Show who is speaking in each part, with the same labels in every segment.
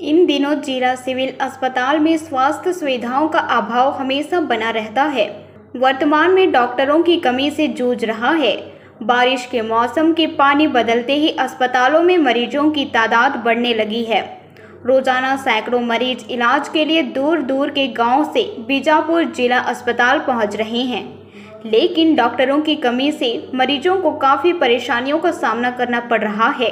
Speaker 1: इन दिनों जिला सिविल अस्पताल में स्वास्थ्य सुविधाओं का अभाव हमेशा बना रहता है। वर्तमान में डॉक्टरों की कमी से जूझ रहा है। बारिश के मौसम के पानी बदलते ही अस्पतालों में मरीजों की तादाद बढ़ने लगी है। रोज़ाना सैकड़ों मरीज़ इलाज के लिए दूर दूर के गाँव से बीजापुर जिला अस्पताल पहुँच रहे हैं। लेकिन डॉक्टरों की कमी से मरीजों को काफ़ी परेशानियों का सामना करना पड़ रहा है।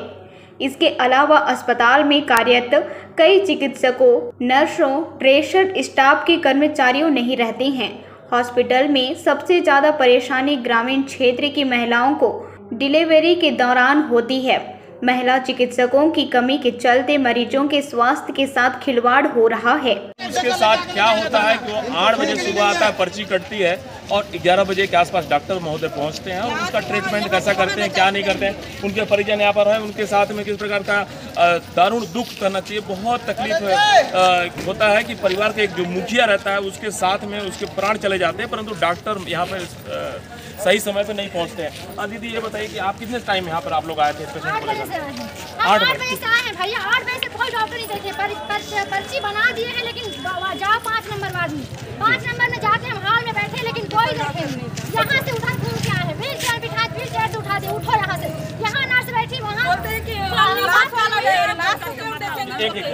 Speaker 1: इसके अलावा अस्पताल में कार्यरत कई चिकित्सकों, नर्सों, ट्रेशर स्टाफ के कर्मचारियों नहीं रहते हैं। हॉस्पिटल में सबसे ज़्यादा परेशानी ग्रामीण क्षेत्र की महिलाओं को डिलीवरी के दौरान होती है। महिला चिकित्सकों की कमी के चलते मरीजों के स्वास्थ्य के साथ खिलवाड़ हो रहा है।
Speaker 2: उसके साथ क्या होता है कि वो आठ बजे सुबह आता है पर्ची कटती है और ग्यारह बजे के आसपास डॉक्टर महोदय पहुँचते हैं और उसका ट्रीटमेंट कैसा करते हैं क्या नहीं करते हैं उनके परिजन यहाँ पर हैं उनके साथ में किस प्रकार का दारुण दुख करना चाहिए बहुत तकलीफ़ अ, होता है कि परिवार का एक जो मुखिया रहता है उसके साथ में उसके प्राण चले जाते हैं परंतु डॉक्टर यहाँ पर सही समय पर नहीं पहुँचते हैं। और दीदी ये बताइए कि आप कितने टाइम यहाँ पर आप लोग आए थे
Speaker 3: आठ बजे हैं
Speaker 2: आठ बजे।
Speaker 3: बजे से आए हैं भैया आठ बजे से कोई डॉक्टर नहीं देखे पर, पर, पर्ची बना दिए हैं लेकिन जाओ पाँच नंबर बाद में पाँच नंबर में जाके हम हॉल में बैठे लेकिन कोई देखे नहीं यहाँ से उधर घूम के आए। हैं व्हील चेयर बिठा व्हील चेयर से उठा दे उठो यहाँ से। यहाँ नर्स बैठी वहाँ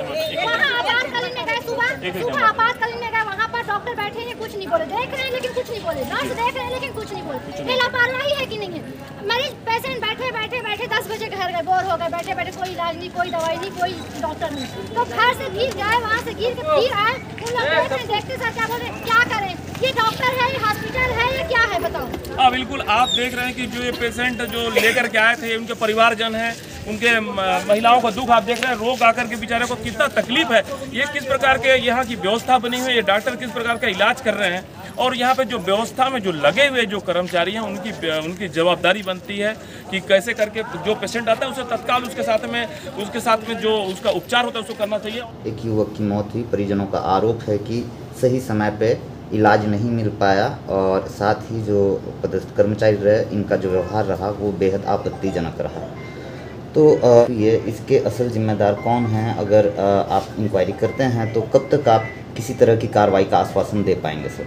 Speaker 3: आपातकालीन में गए सुबह सुबह आपातकालीन में गए वहाँ डॉक्टर बैठे हैं कुछ नहीं बोले। देख रहे हैं लेकिन कुछ नहीं बोले। नर्स देख रहे हैं लेकिन कुछ नहीं बोले। ये लापरवाही है कि नहीं है? मरीज़ पेशेंट बैठे बैठे बैठे दस बजे घर गए बोर हो गए बैठे बैठे कोई इलाज नहीं कोई दवाई नहीं कोई डॉक्टर नहीं। तो घर से गिर गए वहाँ से गिर के फिर आए उन लोग देख रहे देखते सर क्या बोल क्या करें? ये डॉक्टर है ये हॉस्पिटल है ये क्या है बताओ?
Speaker 2: हाँ बिल्कुल आप देख रहे हैं कि जो ये पेशेंट जो लेकर के आए थे उनके परिवारजन हैं उनके महिलाओं का दुख आप देख रहे हैं, रोग आकर के बेचारे को कितना तकलीफ़ है। ये किस प्रकार के यहाँ की व्यवस्था बनी हुई है डॉक्टर किस प्रकार का इलाज कर रहे हैं? और यहाँ पे जो व्यवस्था में जो लगे हुए जो कर्मचारी हैं, उनकी उनकी जवाबदारी बनती है कि कैसे करके जो पेशेंट आता है, उसे तत्काल उसके साथ में, उसके साथ में जो उसका उपचार होता है, उसको करना चाहिए।
Speaker 4: एक युवक की मौत हुई। परिजनों का आरोप है कि सही समय पे इलाज नहीं मिल पाया और साथ ही जो कर्मचारी रहे, इनका जो व्यवहार रहा, वो बेहद आपत्तिजनक रहा। तो ये इसके असल जिम्मेदार कौन हैं? अगर आप इंक्वायरी करते हैं तो कब तक आप किसी तरह की कार्रवाई का आश्वासन दे पाएँगे, सर?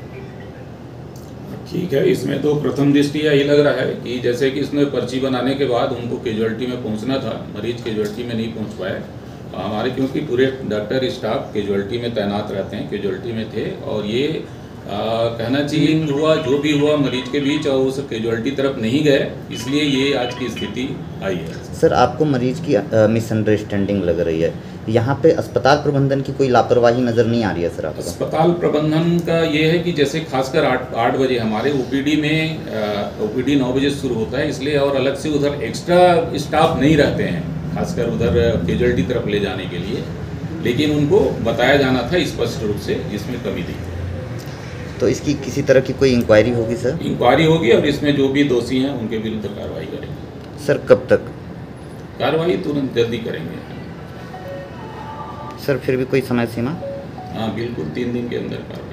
Speaker 5: ठीक है, इसमें तो प्रथम दृष्टि यही लग रहा है कि जैसे कि इसमें पर्ची बनाने के बाद उनको कैजुअलिटी में पहुँचना था, मरीज़ कैजुअलिटी में नहीं पहुँच पाए। हमारे क्योंकि पूरे डॉक्टर, स्टाफ कैजुअलिटी में तैनात रहते हैं कैजुअलिटी में थे और ये आ, कहना चाहिए हुआ जो भी हुआ मरीज़ के बीच और उस कैजुअलिटी तरफ़ नहीं गए इसलिए ये आज की स्थिति आई है।
Speaker 4: सर आपको मरीज़ की मिसअंडरस्टैंडिंग लग रही है। यहाँ पे अस्पताल प्रबंधन की कोई लापरवाही नज़र नहीं आ रही है सर आपको?
Speaker 5: अस्पताल प्रबंधन का ये है कि जैसे खासकर आठ आठ बजे हमारे ओपीडी में ओपीडी नौ बजे शुरू होता है इसलिए और अलग से उधर एक्स्ट्रा स्टाफ नहीं रहते हैं खासकर उधर कैजुअलिटी तरफ़ ले जाने के लिए। लेकिन उनको बताया जाना था स्पष्ट रूप से जिसमें कमी थी।
Speaker 4: तो इसकी किसी तरह की कोई इंक्वायरी होगी सर
Speaker 5: इंक्वायरी होगी और इसमें जो भी दोषी हैं उनके विरुद्ध कार्रवाई करेंगे।
Speaker 4: सर कब तक?
Speaker 5: कार्रवाई तुरंत जल्दी करेंगे।
Speaker 4: सर फिर भी कोई समय सीमा?
Speaker 5: हाँ बिल्कुल तीन दिन के अंदर कार्रवाई।